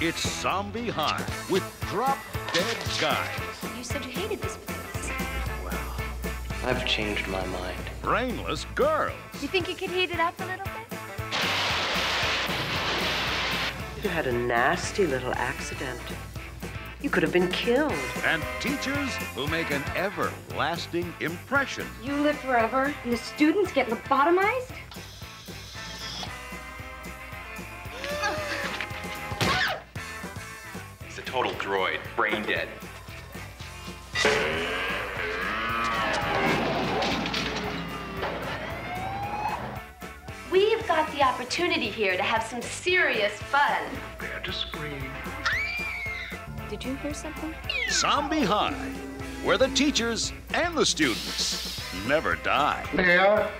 It's Zombie High with Drop Dead Guys. You said you hated this place. Well, I've changed my mind. Brainless Girls. You think you could heat it up a little bit? You had a nasty little accident. You could have been killed. And teachers who make an everlasting impression. You live forever, and the students get lobotomized? Total droid, brain dead. We've got the opportunity here to have some serious fun. Prepare to scream. Did you hear something? Zombie High, where the teachers and the students never die. There.